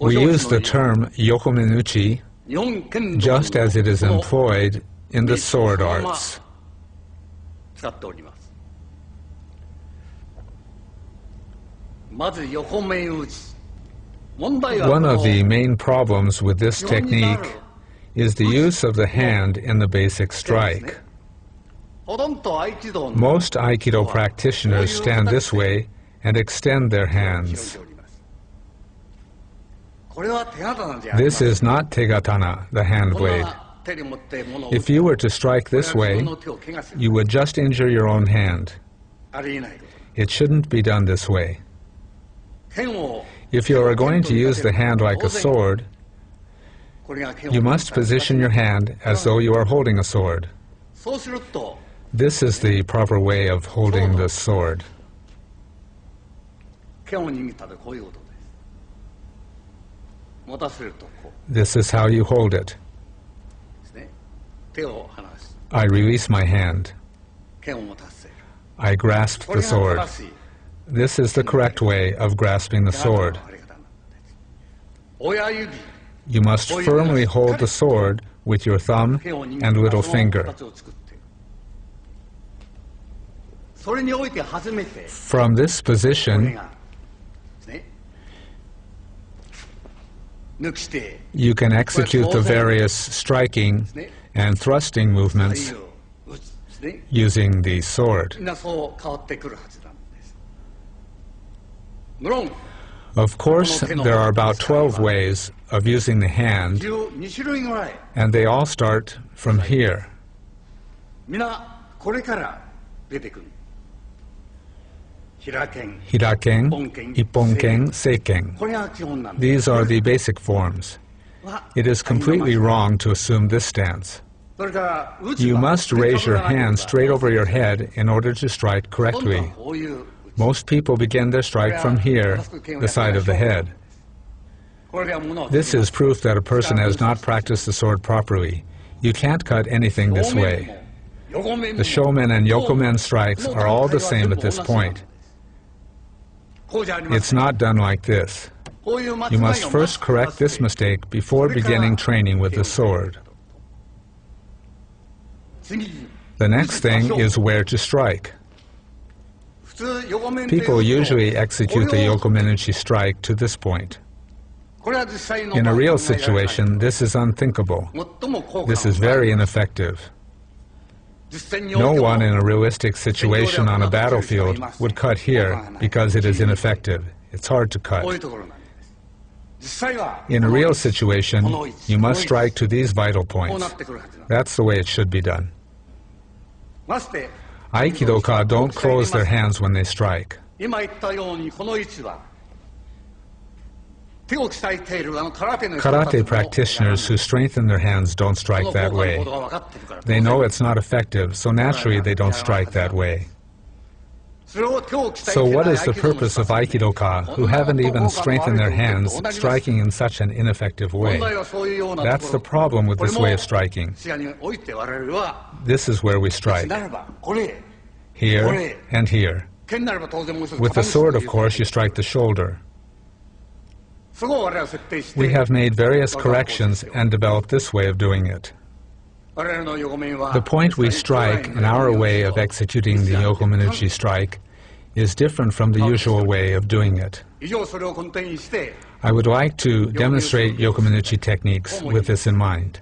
We use the term yokomenuchi just as it is employed in the sword arts. One of the main problems with this technique is the use of the hand in the basic strike. Most Aikido practitioners stand this way and extend their hands. This is not tegatana, the hand blade. If you were to strike this way, you would just injure your own hand. It shouldn't be done this way. If you are going to use the hand like a sword, you must position your hand as though you are holding a sword. This is the proper way of holding the sword. 剣を握ったとこういうことです持たせるとこ This is how you hold it. うですね手を離す I release my hand. 剣を持たせる I grasp これ the が sword. 正しい This is the correct way of grasping the 手刀 sword. の張り方なんです親指 You must firmly hold the sword with your thumb 剣を握った and little その finger. 形を作ってそれにおいて初めて From this これ position, You can execute the various striking and thrusting movements using the sword. Of course, there are about 12 ways of using the hand, and they all start from here. Hiraken, Ipponken, Seiken. These are the basic forms. It is completely wrong to assume this stance. You must raise your hand straight over your head in order to strike correctly. Most people begin their strike from here, the side of the head. This is proof that a person has not practiced the sword properly. You can't cut anything this way. The shomen and yokomen strikes are all the same at this point. It's not done like this. You must first correct this mistake before beginning training with the sword. The next thing is where to strike. People usually execute the Yokomenuchi strike to this point. In a real situation, this is unthinkable. This is very ineffective. No one in a realistic situation on a battlefield would cut here because it is ineffective. It's hard to cut. In a real situation, you must strike to these vital points. That's the way it should be done. Aikidoka don't close their hands when they strike. Karate practitioners who strengthen their hands don't strike that way. They know it's not effective, so naturally they don't strike that way. So what is the purpose of Aikidoka, who haven't even strengthened their hands, striking in such an ineffective way? That's the problem with this way of striking. This is where we strike. Here and here. With the sword, of course, you strike the shoulder. We have made various corrections and developed this way of doing it. The point we strike in our way of executing the Yokomenuchi strike is different from the usual way of doing it. I would like to demonstrate Yokomenuchi techniques with this in mind.